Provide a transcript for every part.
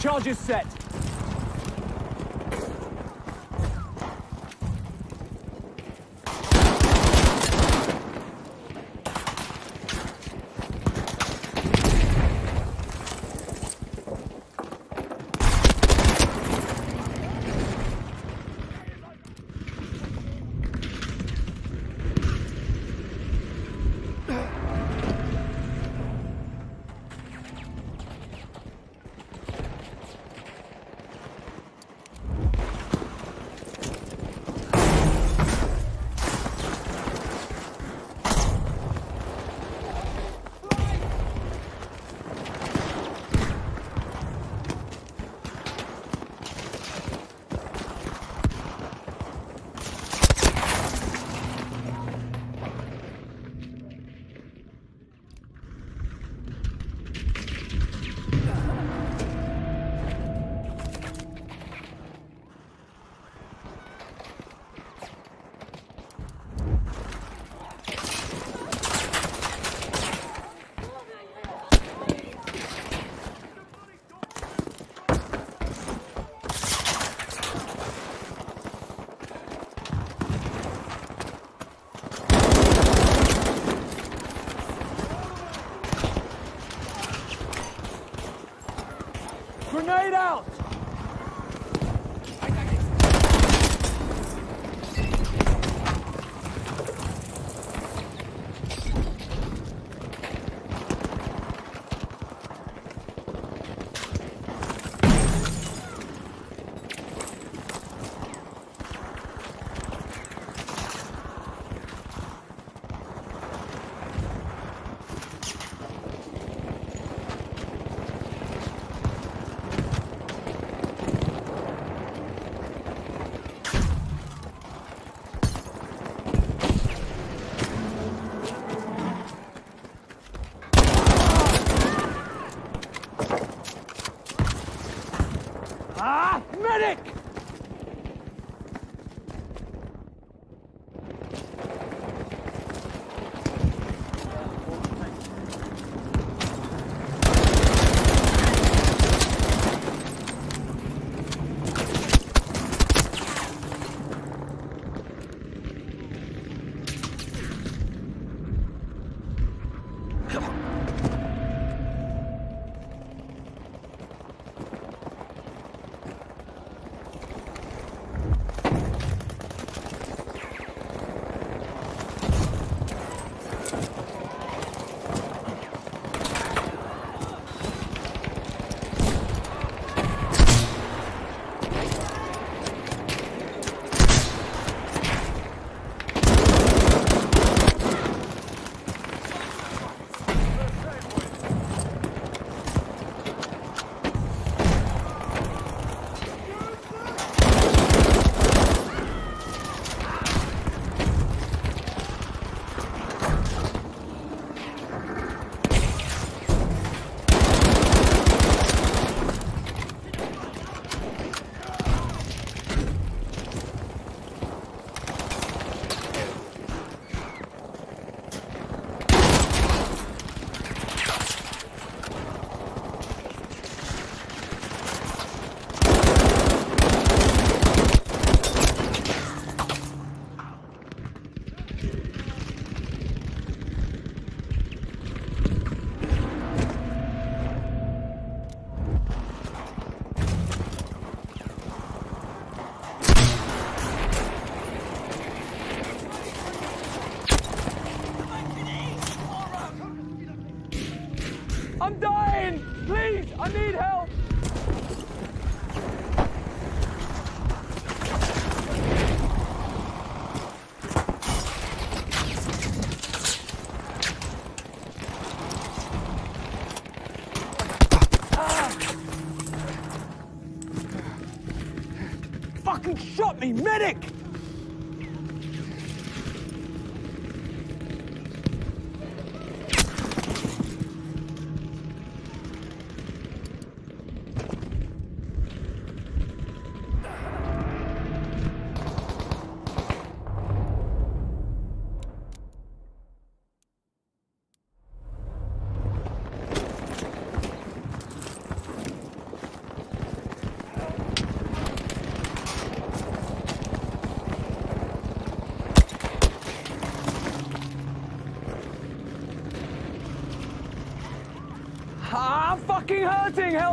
Charges set! Shot me, medic!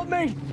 Me!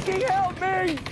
Fucking help me!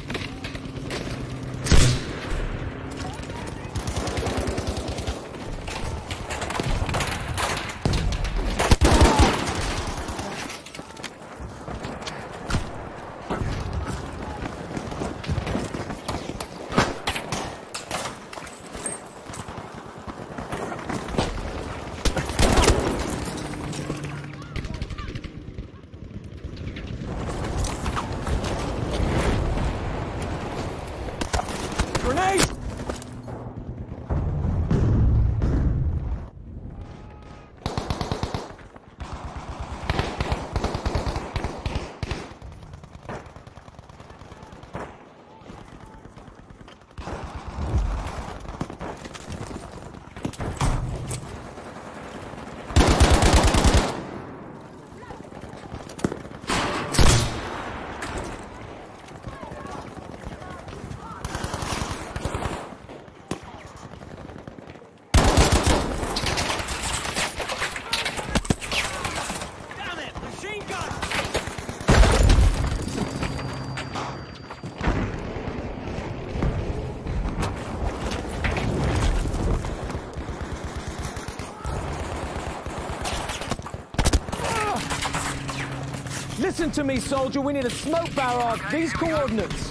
Listen to me, soldier. We need a smoke barrage. These coordinates.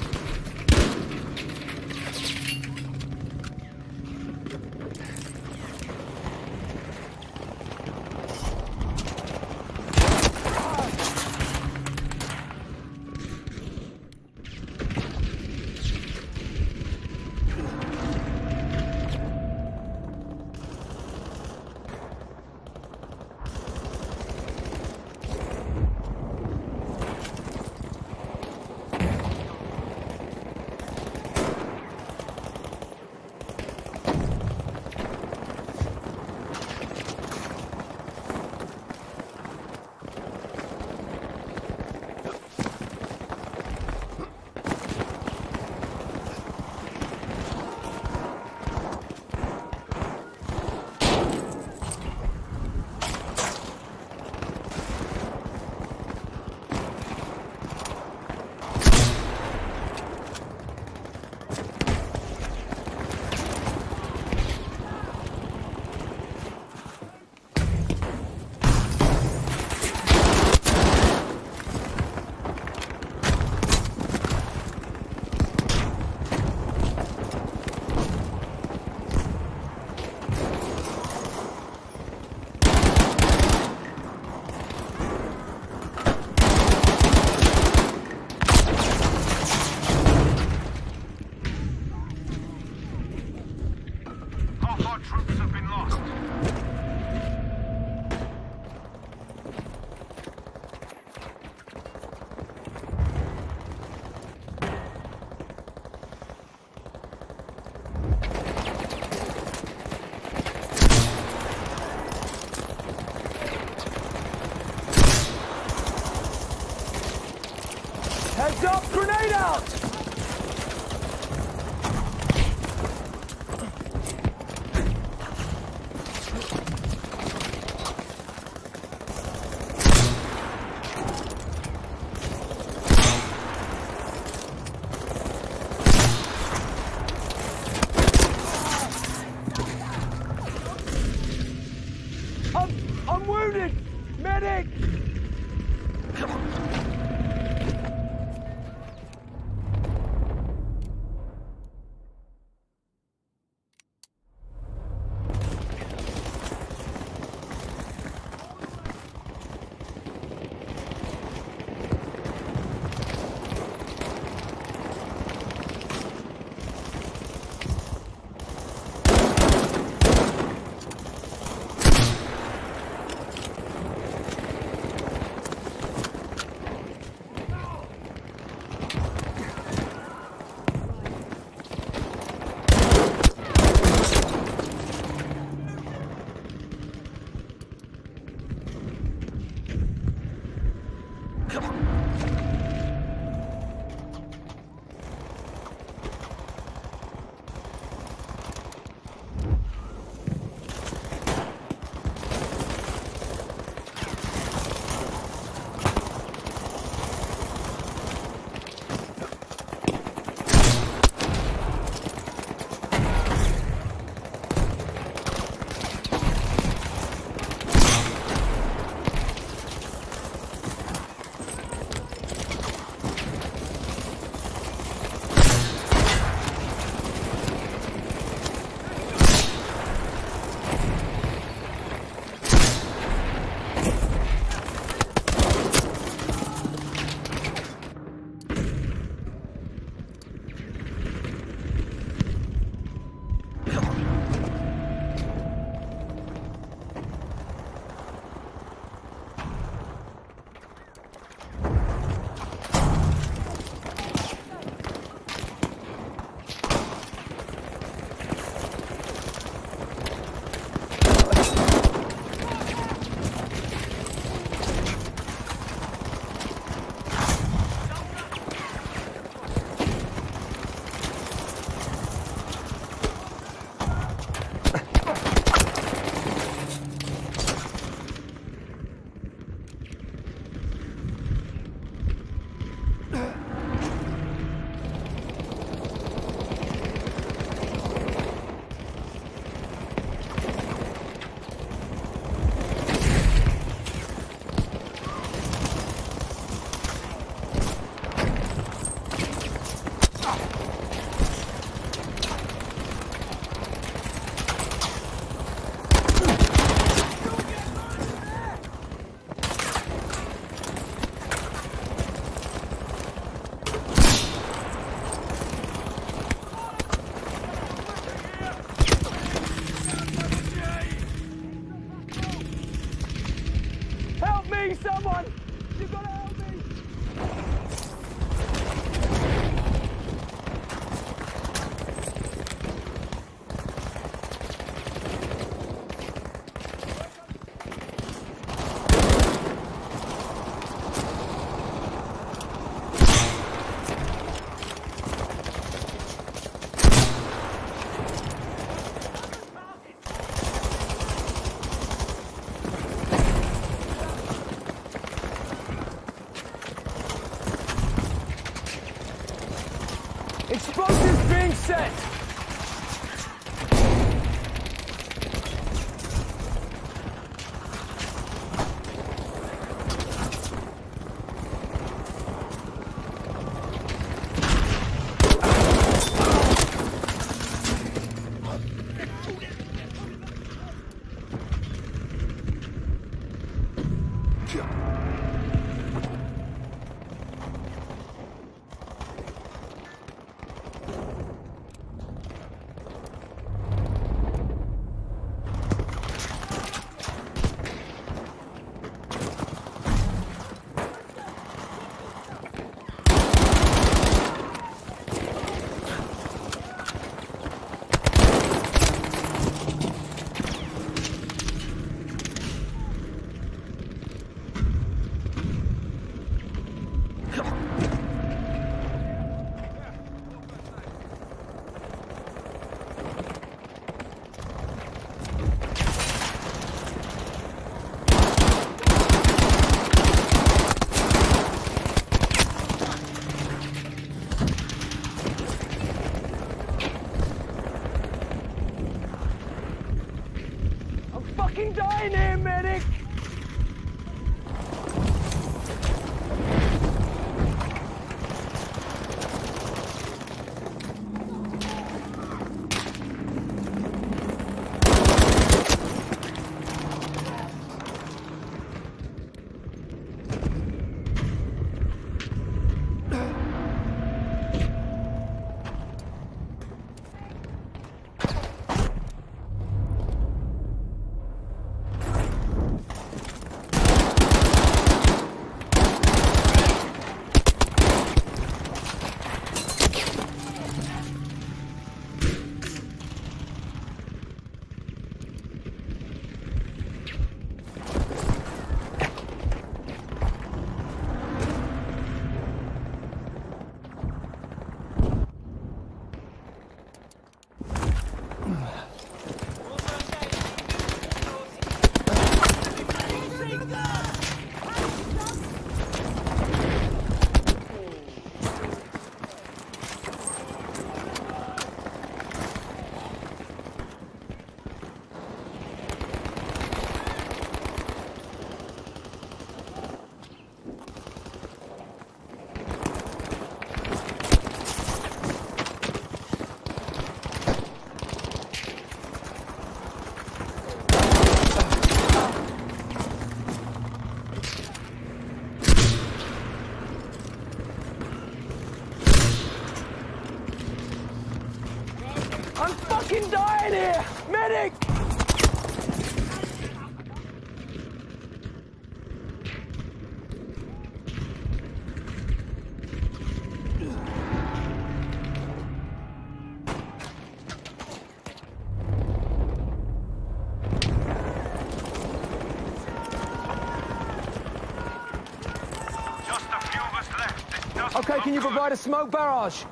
Can you provide a smoke barrage?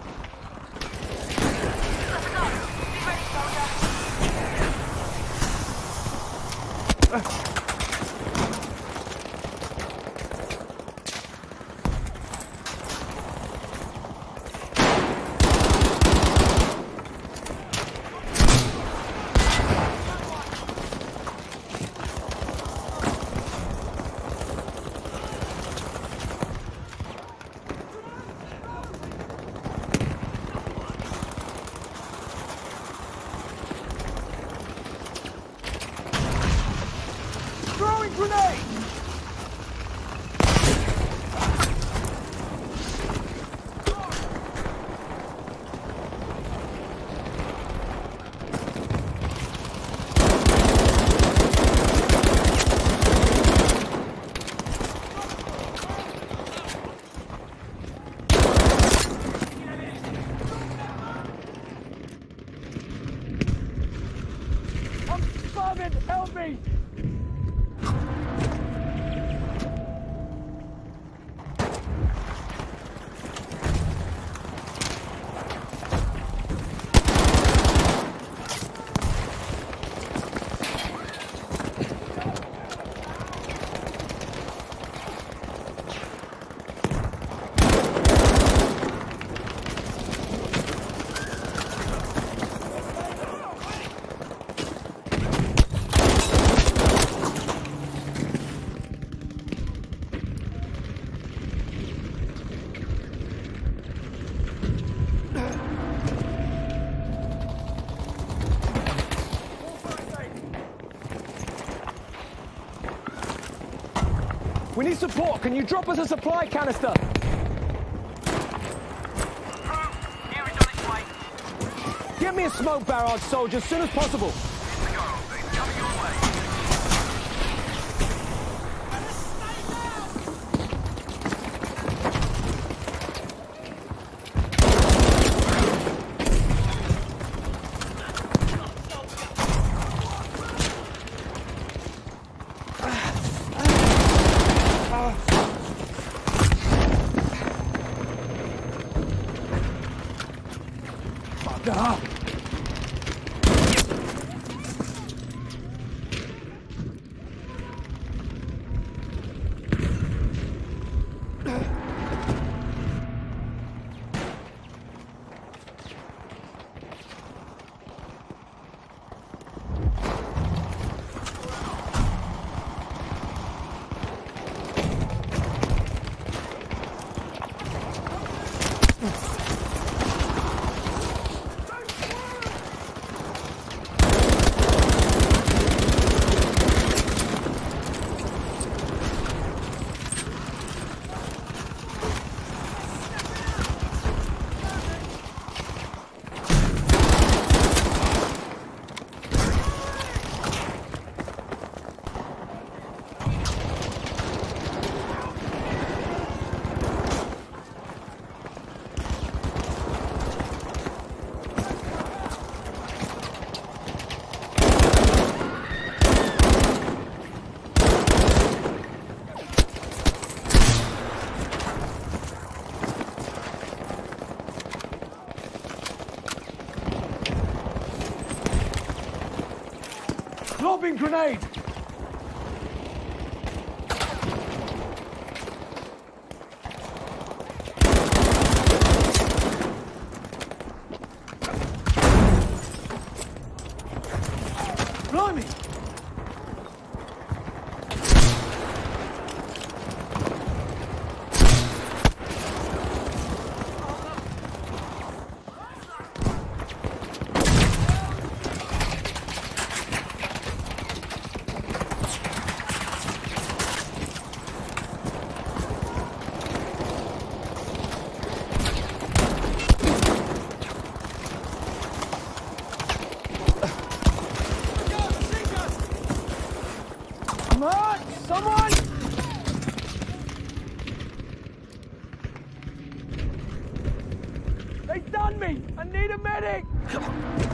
Throwing grenade! We need support. Can you drop us a supply canister? Get me a smoke barrage, soldier, as soon as possible. Grenade! Come on! Someone! They done me! I need a medic! Come on.